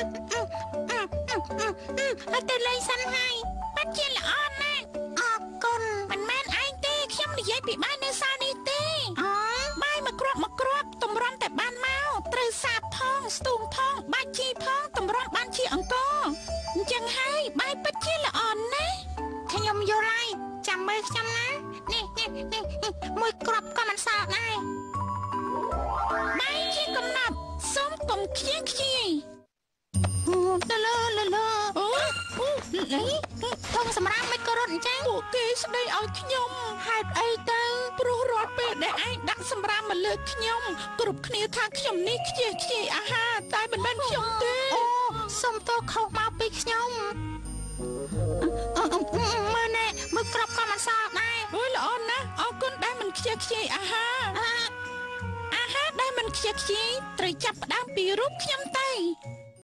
អត់ទៅលេងសិនហើយបាត់ជាល្អណាស់អរគុណមិនមែនឯងទេខ្ញុំនិយាយពីបាយនៅសាលនេះទេអូបាយមកគ្រាប់មកគ្រាប់តម្រាំតែបានមកត្រូវសាបផងស្ទូងផងបាច់ជីផងតម្រាំបានជាអង្គអញ្ចឹងហើយបាយពិតជាល្អណាស់ខ្ញុំយល់ហើយចាំមើលខ្ញុំណានេះនេះនេះមួយគ្រាប់ក៏មិនសល់ដែរបាយជាកំណត់សូមកុំខ្ជិលខ្ជាយ នេះធំសម្រាប់មិនក៏រត់អញ្ចឹងពួកគេស្ដីឲ្យខ្ញុំហេតុអីទៅព្រោះរាល់ពេលដែលឯងដាក់សម្រាប់មកលើខ្ញុំគ្រប់គ្នាថាខ្ញុំនេះខ្ជិះខ្ជាយអាហារតែមិនមែនខ្ញុំទេអូសុំទោសខុសមកពីខ្ញុំមើលណែមើលក្របក៏មិនសល់ដែរអូយល្អណាស់អរគុណដែលមិនខ្ជិះខ្ជាយអាហារអាហារដែលមិនខ្ជិះខ្ជាយត្រូវចាប់ផ្ដើមពីរូបខ្ញុំទៅ